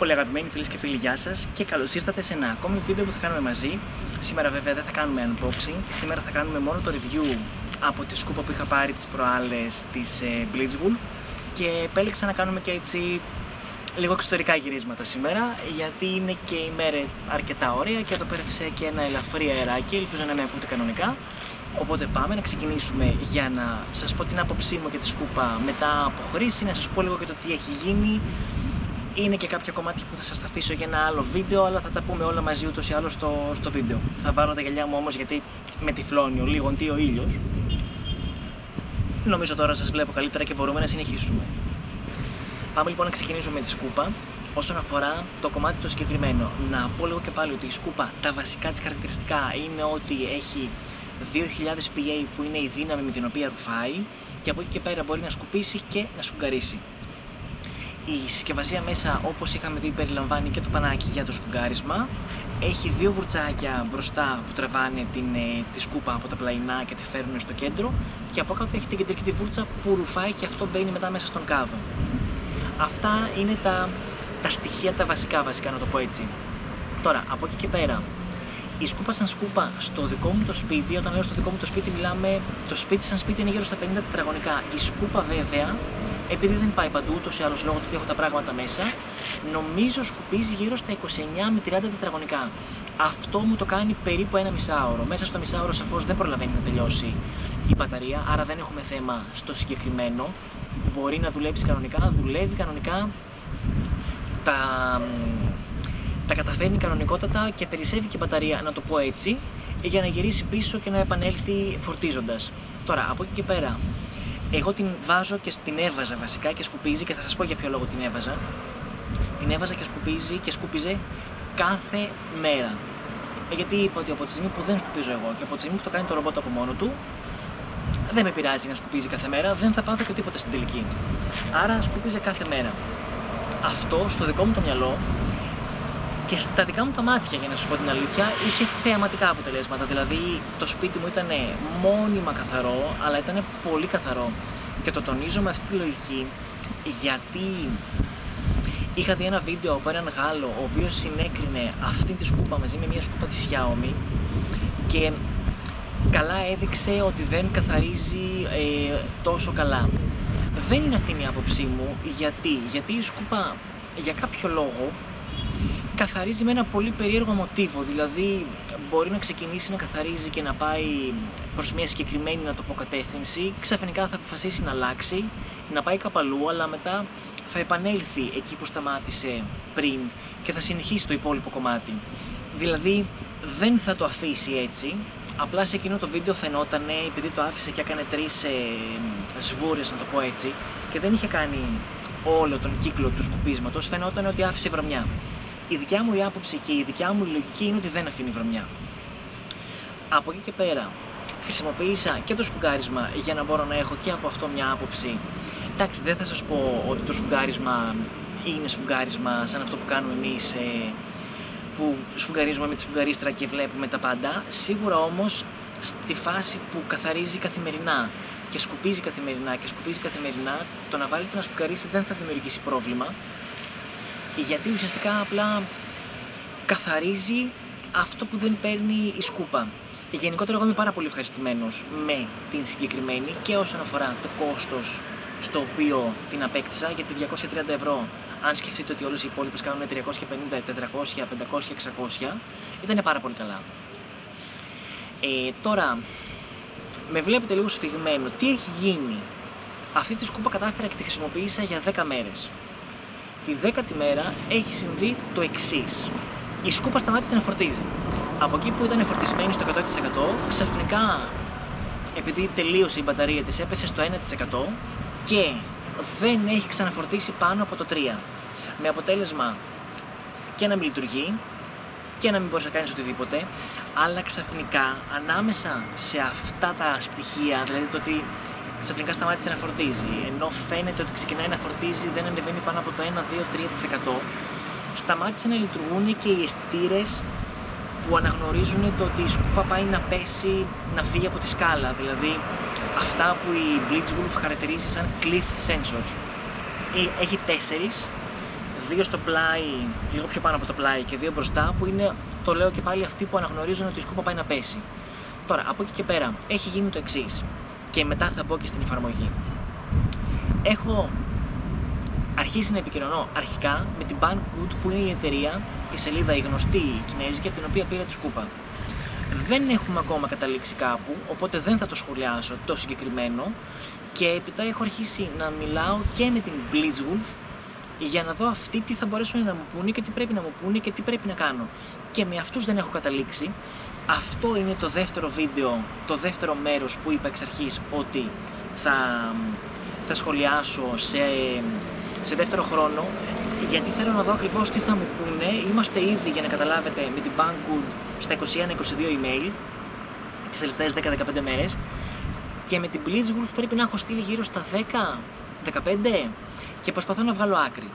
Πολύ αγαπημένοι φίλες και φίλοι, γεια σας και καλώς ήρθατε σε ένα ακόμη βίντεο που θα κάνουμε μαζί. Σήμερα, βέβαια, δεν θα κάνουμε unboxing. Σήμερα θα κάνουμε μόνο το review από τη σκούπα που είχα πάρει τις προάλλες της ε, Blitzwolf και επέλεξα να κάνουμε και έτσι λίγο εξωτερικά γυρίσματα σήμερα γιατί είναι και η μέρα αρκετά ωραία και εδώ πέρα φυσικά και ένα ελαφρύ αεράκι, ελπίζω να με ακούτε κανονικά. Οπότε πάμε να ξεκινήσουμε για να σας πω την άποψή μου και τη σκούπα μετά από χρήση, να σας πω λίγο και το τι έχει γίνει, είναι και κάποια κομμάτια που θα σας τα αφήσω για ένα άλλο βίντεο, αλλά θα τα πούμε όλα μαζί ούτως ή άλλως στο, στο βίντεο. Θα βάλω τα γυαλιά μου όμως γιατί με τυφλώνει ο λίγο τι ο ήλιος. Νομίζω τώρα σας βλέπω καλύτερα και μπορούμε να συνεχίσουμε. Πάμε λοιπόν να ξεκινήσουμε με τη σκούπα. Όσον αφορά το κομμάτι το συγκεκριμένο, να πω λίγο και πάλι ότι η σκούπα, τα βασικά της χαρακτηριστικά είναι ότι έχει 2000 PA που είναι η δύναμη με την οποία ρουφάει και από εκεί και πέρα μπορεί να σκουπίσει και να σφουγγαρίσει. Η συσκευασία μέσα όπως είχαμε δει περιλαμβάνει και το πανάκι για το σφουγγάρισμα έχει δύο βουρτσάκια μπροστά που τραβάνε την, ε, τη σκούπα από τα πλαϊνά και τη φέρνουν στο κέντρο και από κάτω έχει την κεντρική τη βούρτσα που ρουφάει και αυτό μπαίνει μετά μέσα στον κάδο. Αυτά είναι τα, τα στοιχεία τα βασικά βασικά να το πω έτσι. Τώρα από εκεί και πέρα η σκούπα σαν σκούπα στο δικό μου το σπίτι, όταν λέω στο δικό μου το σπίτι μιλάμε, το σπίτι σαν σπίτι είναι γύρω στα 50 τετραγωνικά. Η σκούπα βέβαια επειδή δεν πάει παντού ούτως ή άλλως λόγω του ότι έχω τα πράγματα μέσα, νομίζω σκουπίζει γύρω στα 29 με 30 τετραγωνικά. Αυτό μου το κάνει περίπου ένα μισάωρο. Μέσα στο μισάωρο σαφώς δεν προλαβαίνει να τελειώσει η μπαταρία, άρα δεν έχουμε θέμα στο συγκεκριμένο. Μπορεί να δουλέψει κανονικά, δουλεύει κανονικά, τα, τα καταφέρνει κανονικότατα και περισσεύει και η μπαταρία, να το πω έτσι, για να γυρίσει πίσω και να επανέλθει φορτίζοντας. Τώρα, από εκεί και πέρα, εγώ την βάζω και την έβαζα βασικά και σκουπίζει και θα σας πω για ποιο λόγο την έβαζα. Την έβαζα και σκουπίζει και σκούπιζε κάθε μέρα. Ε, γιατί είπα ότι από τη στιγμή που δεν σκουπίζω εγώ και από τη στιγμή που το κάνει το ρομπότ από μόνο του, δεν με πειράζει να σκουπίζει κάθε μέρα, δεν θα πάθω και τίποτα στην τελική. Άρα σκουπίζει κάθε μέρα. Αυτό στο δικό μου το μυαλό και στα δικά μου τα μάτια, για να σου πω την αλήθεια, είχε θεαματικά αποτελέσματα. Δηλαδή, το σπίτι μου ήταν μόνιμα καθαρό, αλλά ήταν πολύ καθαρό. Και το τονίζω με αυτή τη λογική, γιατί είχα δει ένα βίντεο από έναν Γάλλο, ο οποίος συνέκρινε αυτή τη σκούπα μαζί με μια σκούπα της Xiaomi και καλά έδειξε ότι δεν καθαρίζει ε, τόσο καλά. Δεν είναι αυτή η άποψή μου, γιατί, γιατί η σκούπα για κάποιο λόγο καθαρίζει με ένα πολύ περίεργο μοτίβο, δηλαδή μπορεί να ξεκινήσει να καθαρίζει και να πάει προς μια συγκεκριμένη να το πω κατεύθυνση, ξαφνικά θα αποφασίσει να αλλάξει, να πάει κάπου αλλά μετά θα επανέλθει εκεί που σταμάτησε πριν και θα συνεχίσει το υπόλοιπο κομμάτι. Δηλαδή δεν θα το αφήσει έτσι, απλά σε εκείνο το βίντεο φαινόταν, επειδή το άφησε και έκανε τρεις ε, σβούρες να το πω έτσι και δεν είχε κάνει όλο τον κύκλο του σκουπίσματος, φαινόταν ότι άφησε βρωμιά. Η δικιά μου η άποψη και η δικιά μου λογική είναι ότι δεν αφήνει βρωμιά. Από εκεί και πέρα χρησιμοποίησα και το σφουγγάρισμα για να μπορώ να έχω και από αυτό μια άποψη. Εντάξει, δεν θα σας πω ότι το σφουγγάρισμα είναι σφουγγάρισμα σαν αυτό που κάνουμε εμείς ε, που σφουγγαρίζουμε με τη σφουγγαρίστρα και βλέπουμε τα πάντα. Σίγουρα όμως στη φάση που καθαρίζει καθημερινά και σκουπίζει καθημερινά και σκουπίζει καθημερινά, το να βάλετε να σφουγγαρίσει δεν θα δημιουργήσει πρόβλημα γιατί ουσιαστικά απλά καθαρίζει αυτό που δεν παίρνει η σκούπα. Γενικότερα εγώ είμαι πάρα πολύ ευχαριστημένος με την συγκεκριμένη και όσον αφορά το κόστος στο οποίο την απέκτησα γιατί 230 ευρώ αν σκεφτείτε ότι όλες οι υπόλοιπες κάνουν 350, 400, 500, 600 ήταν πάρα πολύ καλά. Ε, τώρα, με βλέπετε λίγο σφιγμένο. Τι έχει γίνει. Αυτή τη σκούπα κατάφερα και τη χρησιμοποίησα για 10 μέρες τη δέκατη μέρα έχει συμβεί το εξής. Η σκούπα σταμάτησε να φορτίζει. Από εκεί που ήταν φορτισμένη στο 100% ξαφνικά επειδή τελείωσε η μπαταρία της έπεσε στο 1% και δεν έχει ξαναφορτίσει πάνω από το 3%. Με αποτέλεσμα και να μην λειτουργεί και να μην μπορείς να κάνεις οτιδήποτε, αλλά ξαφνικά ανάμεσα σε αυτά τα στοιχεία, δηλαδή το ότι ξαφνικά σταμάτησε να φορτίζει. Ενώ φαίνεται ότι ξεκινάει να φορτίζει, δεν ανεβαίνει πάνω από το 1, 2, 3%. Σταμάτησαν να λειτουργούν και οι αισθητήρες που αναγνωρίζουν το ότι η σκούπα πάει να πέσει, να φύγει από τη σκάλα. Δηλαδή αυτά που η Blitzwolf χαρακτηρίζει σαν cliff sensors. Ε, έχει τέσσερις, δύο στο πλάι, λίγο πιο πάνω από το πλάι και δύο μπροστά που είναι, το λέω και πάλι, αυτοί που αναγνωρίζουν ότι η σκούπα πάει να πέσει. Τώρα, από εκεί και πέρα, έχει γίνει το εξής και μετά θα μπω και στην εφαρμογή. Έχω αρχίσει να επικοινωνώ αρχικά με την Banggood που είναι η εταιρεία, η σελίδα η γνωστή η κινέζικη από την οποία πήρα τη σκούπα. Δεν έχουμε ακόμα καταλήξει κάπου, οπότε δεν θα το σχολιάσω το συγκεκριμένο και έπειτα έχω αρχίσει να μιλάω και με την Blitzwolf για να δω αυτοί τι θα μπορέσουν να μου πούνε και τι πρέπει να μου πούνε και τι πρέπει να κάνω. Και με αυτούς δεν έχω καταλήξει. Αυτό είναι το δεύτερο βίντεο, το δεύτερο μέρος που είπα εξ αρχής ότι θα, θα σχολιάσω σε, σε δεύτερο χρόνο γιατί θέλω να δω ακριβώς τι θα μου πούνε. Είμαστε ήδη, για να καταλάβετε, με την Banggood στα 21-22 email τις τελευταίες 10-15 μέρες και με την Blitzwolf πρέπει να έχω στείλει γύρω στα 10-15 και προσπαθώ να βγάλω άκρη.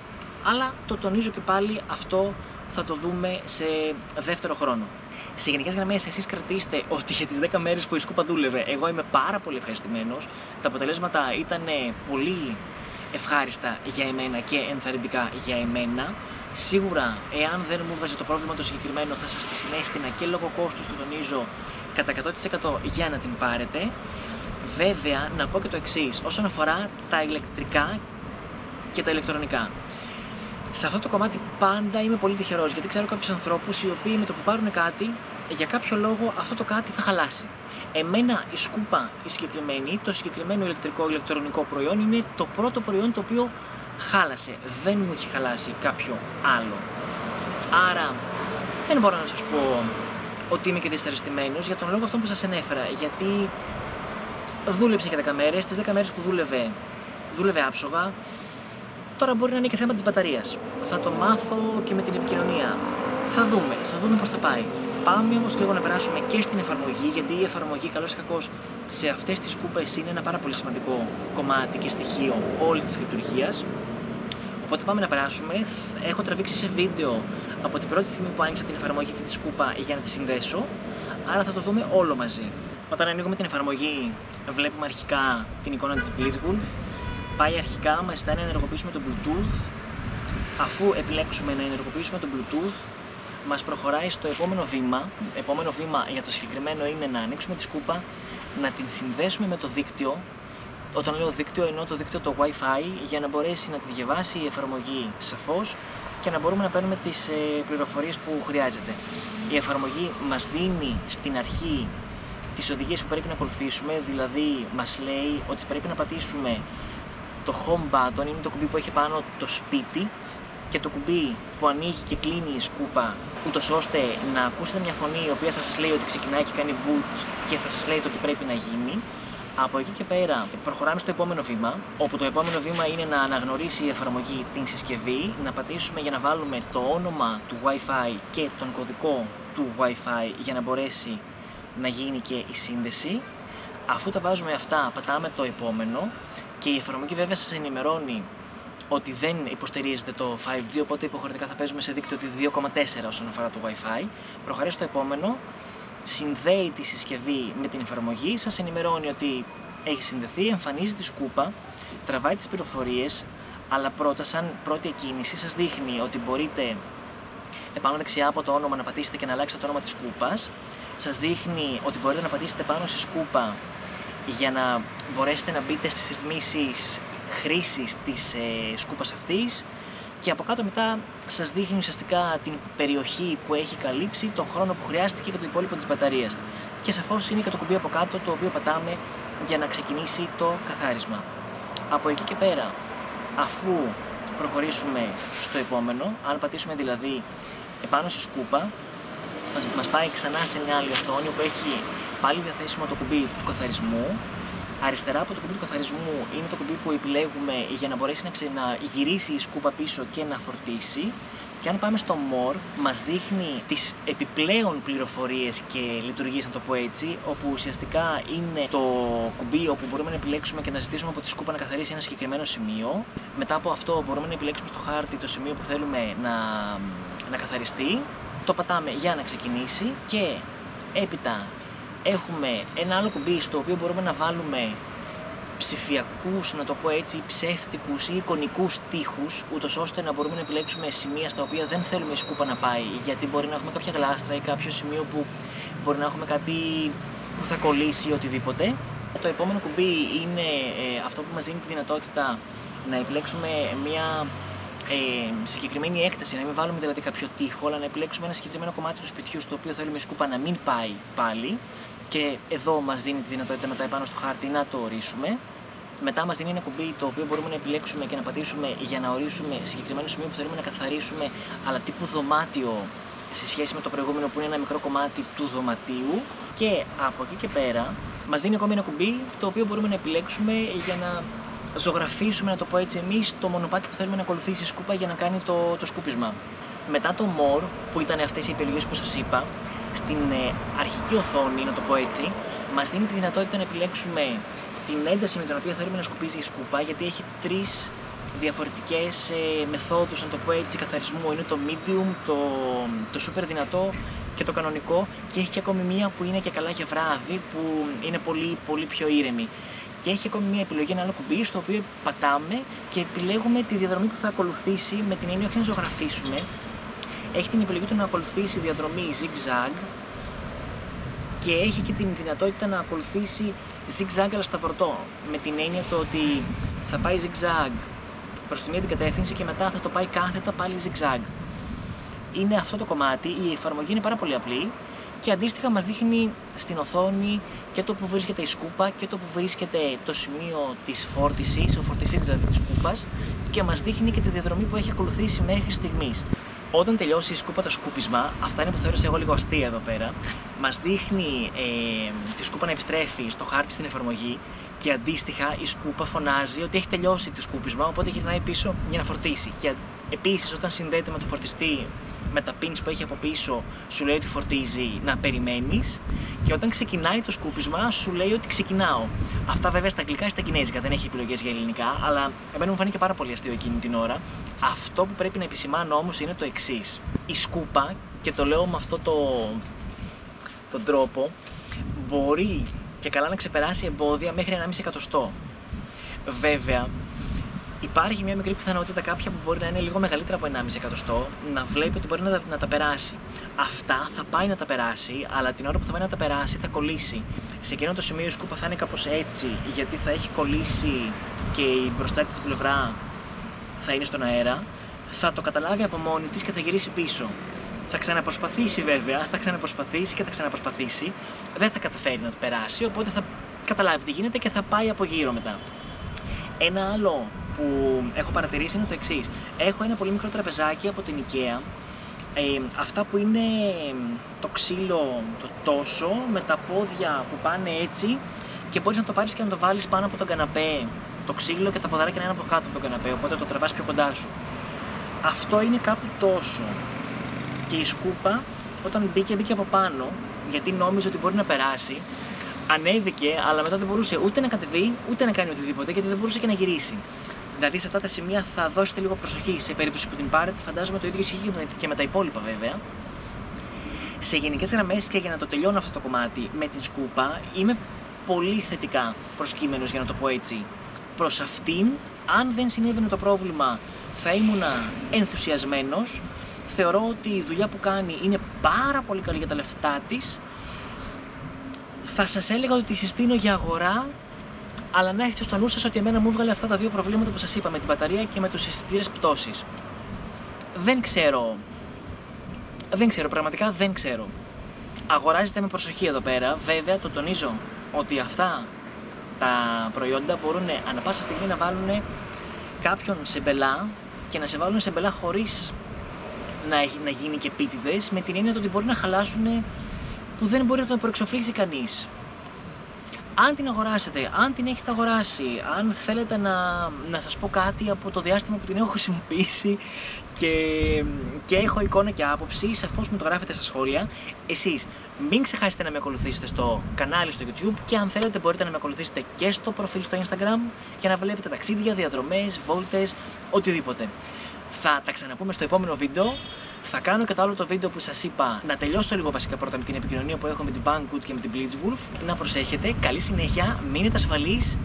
Αλλά το τονίζω και πάλι αυτό θα το δούμε σε δεύτερο χρόνο. Σε γενικές γραμμές, εσείς κρατήστε ότι για τις 10 μέρες που η σκούπα δούλευε, εγώ είμαι πάρα πολύ ευχαριστημένος. Τα αποτελέσματα ήταν πολύ ευχάριστα για εμένα και ενθαρρυντικά για εμένα. Σίγουρα, εάν δεν μου βγάζει το πρόβλημα το συγκεκριμένο, θα σας τη συνέστηνα και λόγω κόστους, το τονίζω, κατά 100% για να την πάρετε. Βέβαια, να πω και το εξής, όσον αφορά τα ηλεκτρικά και τα ηλεκτρονικά. Σε αυτό το κομμάτι πάντα είμαι πολύ τυχερός, γιατί ξέρω κάποιους ανθρώπους οι οποίοι με το που πάρουν κάτι, για κάποιο λόγο αυτό το κάτι θα χαλάσει. Εμένα η σκούπα η συγκεκριμένη, το συγκεκριμένο ηλεκτρικό ηλεκτρονικό προϊόν είναι το πρώτο προϊόν το οποίο χάλασε. Δεν μου έχει χαλάσει κάποιο άλλο. Άρα δεν μπορώ να σας πω ότι είμαι και δυσαρεστημένος για τον λόγο αυτό που σας ενέφερα. Γιατί δούλεψε και 10 μέρες, τις 10 μέρες που δούλευε, δούλευε άψογα, Τώρα μπορεί να είναι και θέμα της μπαταρίας. Θα το μάθω και με την επικοινωνία. Θα δούμε, θα δούμε πώς θα πάει. Πάμε όμως λίγο να περάσουμε και στην εφαρμογή, γιατί η εφαρμογή, καλό ή κακό, σε αυτές τις κούπες είναι ένα πάρα πολύ σημαντικό κομμάτι και στοιχείο όλης της λειτουργίας. Οπότε πάμε να περάσουμε. Έχω τραβήξει σε βίντεο από την πρώτη στιγμή που άνοιξα την εφαρμογή και της σκούπα για να τη συνδέσω. Άρα θα το δούμε όλο μαζί. Όταν ανοίγουμε την εφαρμογή, βλέπουμε αρχικά την εικόνα της Blitzwolf, πάει αρχικά, μας ζητάει να ενεργοποιήσουμε το Bluetooth. Αφού επιλέξουμε να ενεργοποιήσουμε το Bluetooth, μας προχωράει στο επόμενο βήμα. Επόμενο βήμα για το συγκεκριμένο είναι να ανοίξουμε τη σκούπα, να την συνδέσουμε με το δίκτυο. Όταν λέω δίκτυο, εννοώ το δίκτυο το Wi-Fi για να μπορέσει να τη διαβάσει η εφαρμογή σαφώς και να μπορούμε να παίρνουμε τις ε, πληροφορίες που χρειάζεται. Η εφαρμογή μας δίνει στην αρχή τις οδηγίες που πρέπει να ακολουθήσουμε, δηλαδή μας λέει ότι πρέπει να πατήσουμε το home button είναι το κουμπί που έχει πάνω το σπίτι και το κουμπί που ανοίγει και κλείνει η σκούπα ούτως ώστε να ακούσετε μια φωνή η οποία θα σας λέει ότι ξεκινάει και κάνει boot και θα σας λέει το τι πρέπει να γίνει. Από εκεί και πέρα προχωράμε στο επόμενο βήμα, όπου το επόμενο βήμα είναι να αναγνωρίσει η εφαρμογή την συσκευή, να πατήσουμε για να βάλουμε το όνομα του Wi-Fi και τον κωδικό του Wi-Fi για να μπορέσει να γίνει και η σύνδεση. Αφού τα βάζουμε αυτά, πατάμε το επόμενο και η εφαρμογή βέβαια σας ενημερώνει ότι δεν υποστηρίζεται το 5G, οπότε υποχρεωτικά θα παίζουμε σε δίκτυο 2,4 όσον αφορά το Wi-Fi. Προχωράει στο επόμενο, συνδέει τη συσκευή με την εφαρμογή, σας ενημερώνει ότι έχει συνδεθεί, εμφανίζει τη σκούπα, τραβάει τις πληροφορίες, αλλά πρώτα σαν πρώτη εκκίνηση σας δείχνει ότι μπορείτε επάνω δεξιά από το όνομα να πατήσετε και να αλλάξετε το όνομα της σκούπας. Σας δείχνει ότι μπορείτε να πατήσετε πάνω στη σκούπα για να μπορέσετε να μπείτε στις ρυθμίσεις χρήσης της ε, σκούπας αυτής και από κάτω μετά σας δείχνει ουσιαστικά την περιοχή που έχει καλύψει, τον χρόνο που χρειάστηκε και το υπόλοιπο της μπαταρίας. Και σαφώς είναι και το κουμπί από κάτω το οποίο πατάμε για να ξεκινήσει το καθάρισμα. Από εκεί και πέρα, αφού προχωρήσουμε στο επόμενο, αν πατήσουμε δηλαδή επάνω στη σκούπα, μας πάει ξανά σε μια άλλη οθόνη που έχει πάλι διαθέσιμο το κουμπί του καθαρισμού. Αριστερά από το κουμπί του καθαρισμού είναι το κουμπί που επιλέγουμε για να μπορέσει να ξαναγυρίσει η σκούπα πίσω και να φορτίσει. Και αν πάμε στο More, μας δείχνει τις επιπλέον πληροφορίες και λειτουργίες, να το πω έτσι, όπου ουσιαστικά είναι το κουμπί όπου μπορούμε να επιλέξουμε και να ζητήσουμε από τη σκούπα να καθαρίσει ένα συγκεκριμένο σημείο. Μετά από αυτό μπορούμε να επιλέξουμε στο χάρτη το σημείο που θέλουμε να, να καθαριστεί. Το πατάμε για να ξεκινήσει και έπειτα έχουμε ένα άλλο κουμπί στο οποίο μπορούμε να βάλουμε ψηφιακούς, να το πω έτσι, ψεύτικους ή εικονικούς τείχους, ούτως ώστε να μπορούμε να επιλέξουμε σημεία στα οποία δεν θέλουμε η σκούπα να πάει, γιατί μπορεί να έχουμε κάποια γλάστρα ή κάποιο σημείο που μπορεί να έχουμε κάτι που θα κολλήσει ή οτιδήποτε. Το επόμενο κουμπί είναι ε, αυτό που μας δίνει τη δυνατότητα να επιλέξουμε μια ε, συγκεκριμένη έκταση, να μην βάλουμε δηλαδή κάποιο τείχο, αλλά να επιλέξουμε ένα συγκεκριμένο κομμάτι του σπιτιού στο οποίο θέλουμε η σκούπα να μην πάει πάλι και εδώ μας δίνει τη δυνατότητα μετά επάνω στο χάρτη να το ορίσουμε. Μετά μας δίνει ένα κουμπί το οποίο μπορούμε να επιλέξουμε και να πατήσουμε για να ορίσουμε συγκεκριμένο σημείο που θέλουμε να καθαρίσουμε, αλλά τύπου δωμάτιο σε σχέση με το προηγούμενο που είναι ένα μικρό κομμάτι του δωματίου. Και από εκεί και πέρα μας δίνει ακόμη ένα κουμπί το οποίο μπορούμε να επιλέξουμε για να ζωγραφίσουμε, να το πω έτσι εμείς, το μονοπάτι που θέλουμε να ακολουθήσει η σκούπα για να κάνει το, το σκούπισμα. Μετά το more, που ήταν αυτές οι επιλογές που σας είπα, στην ε, αρχική οθόνη, να το πω έτσι, μας δίνει τη δυνατότητα να επιλέξουμε την ένταση με την οποία θέλουμε να σκουπίζει η σκούπα, γιατί έχει τρεις διαφορετικές ε, μεθόδους, να το πω έτσι, καθαρισμού. Είναι το medium, το, το super δυνατό και το κανονικό και έχει ακόμη μία που είναι και καλά για βράδυ, που είναι πολύ, πολύ πιο ήρεμη και έχει ακόμη μια επιλογή, ένα άλλο κουμπί, στο οποίο πατάμε και επιλέγουμε τη διαδρομή που θα ακολουθήσει με την έννοια όχι να ζωγραφίσουμε. Έχει την επιλογή του να ακολουθήσει διαδρομή zigzag και έχει και την δυνατότητα να ακολουθήσει zigzag αλλά σταυρωτό. Με την έννοια το ότι θα πάει zigzag προς τη μία την κατεύθυνση και μετά θα το πάει κάθετα πάλι zigzag. Είναι αυτό το κομμάτι, η εφαρμογή είναι πάρα πολύ απλή και αντίστοιχα μας δείχνει στην οθόνη και το που βρίσκεται η σκούπα και το που βρίσκεται το σημείο της φόρτισης, ο φορτιστής δηλαδή της σκούπας και μας δείχνει και τη διαδρομή που έχει ακολουθήσει μέχρι στιγμής. Όταν τελειώσει η σκούπα το σκούπισμα, αυτά είναι που θεώρησα εγώ λίγο αστεία εδώ πέρα, μας δείχνει ε, τη σκούπα να επιστρέφει στο χάρτη στην εφαρμογή και αντίστοιχα η σκούπα φωνάζει ότι έχει τελειώσει το σκούπισμα, οπότε γυρνάει πίσω για να φορτίσει. Και επίσης όταν συνδέεται με το φορτιστή με τα pins που έχει από πίσω σου λέει ότι φορτίζει να περιμένεις και όταν ξεκινάει το σκούπισμα σου λέει ότι ξεκινάω. Αυτά βέβαια στα αγγλικά ή στα κινέζικα, δεν έχει επιλογές για ελληνικά, αλλά εμένα μου φάνηκε πάρα πολύ αστείο εκείνη την ώρα. Αυτό που πρέπει να επισημάνω όμως είναι το εξής. Η σκούπα, και το λέω με αυτό το, τον τρόπο, μπορεί και καλά να ξεπεράσει εμπόδια μέχρι 1,5 εκατοστό. Βέβαια, υπάρχει μια μικρή πιθανότητα κάποια που μπορεί να είναι λίγο μεγαλύτερα από 1,5 εκατοστό να βλέπει ότι μπορεί να τα, να τα περάσει. Αυτά θα πάει να τα περάσει, αλλά την ώρα που θα πάει να τα περάσει θα κολλήσει. Σε εκείνο το σημείο η σκούπα θα είναι κάπως έτσι, γιατί θα έχει κολλήσει και η μπροστά της πλευρά θα είναι στον αέρα. Θα το καταλάβει από μόνη της και θα γυρίσει πίσω. Θα ξαναπροσπαθήσει βέβαια, θα ξαναπροσπαθήσει και θα ξαναπροσπαθήσει. Δεν θα καταφέρει να το περάσει, οπότε θα καταλάβει τι γίνεται και θα πάει από γύρω μετά. Ένα άλλο που έχω παρατηρήσει είναι το εξής. Έχω ένα πολύ μικρό τραπεζάκι από την IKEA. Ε, αυτά που είναι το ξύλο το τόσο με τα πόδια που πάνε έτσι και μπορείς να το πάρεις και να το βάλεις πάνω από τον καναπέ το ξύλο και τα ποδαράκια είναι ένα από κάτω από τον καναπέ οπότε το τραβάς πιο κοντά σου αυτό είναι κάπου τόσο και η σκούπα όταν μπήκε μπήκε από πάνω γιατί νόμιζε ότι μπορεί να περάσει ανέβηκε αλλά μετά δεν μπορούσε ούτε να κατεβεί ούτε να κάνει οτιδήποτε γιατί δεν μπορούσε και να γυρίσει Δηλαδή σε αυτά τα σημεία θα δώσετε λίγο προσοχή σε περίπτωση που την πάρετε. Φαντάζομαι το ίδιο ισχύει και με τα υπόλοιπα βέβαια. Σε γενικές γραμμές και για να το τελειώνω αυτό το κομμάτι με την σκούπα, είμαι πολύ θετικά προσκύμενος για να το πω έτσι προς αυτήν. Αν δεν συνέβαινε το πρόβλημα, θα ήμουν ενθουσιασμένος. Θεωρώ ότι η δουλειά που κάνει είναι πάρα πολύ καλή για τα λεφτά της. Θα σας έλεγα ότι τη συστήνω για αγορά αλλά να έχετε στο νου σας ότι εμένα μου έβγαλε αυτά τα δύο προβλήματα που σας είπα με την μπαταρία και με τους αισθητήρες πτώσης. Δεν ξέρω. Δεν ξέρω, πραγματικά δεν ξέρω. Αγοράζετε με προσοχή εδώ πέρα. Βέβαια, το τονίζω ότι αυτά τα προϊόντα μπορούν ανα πάσα στιγμή να βάλουν κάποιον σε μπελά και να σε βάλουν σε μπελά χωρίς να, να γίνει και επίτηδες, με την έννοια ότι μπορεί να χαλάσουν που δεν μπορεί να τον προεξοφλήσει κανείς αν την αγοράσετε, αν την έχετε αγοράσει, αν θέλετε να, να σας πω κάτι από το διάστημα που την έχω χρησιμοποιήσει και, και έχω εικόνα και άποψη, σαφώς μου το γράφετε στα σχόλια. Εσείς μην ξεχάσετε να με ακολουθήσετε στο κανάλι στο YouTube και αν θέλετε μπορείτε να με ακολουθήσετε και στο προφίλ στο Instagram για να βλέπετε ταξίδια, διαδρομές, βόλτες, οτιδήποτε. Θα τα ξαναπούμε στο επόμενο βίντεο. Θα κάνω και το άλλο το βίντεο που σας είπα να τελειώσω λίγο βασικά πρώτα με την επικοινωνία που έχω με την Banggood και με την Blitzwolf. Να προσέχετε, καλή συνέχεια, μείνετε ασφαλείς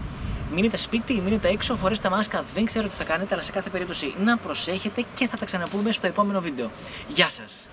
Μείνετε σπίτι, μείνετε έξω, φορέστε μάσκα, δεν ξέρω τι θα κάνετε, αλλά σε κάθε περίπτωση να προσέχετε και θα τα ξαναπούμε στο επόμενο βίντεο. Γεια σας!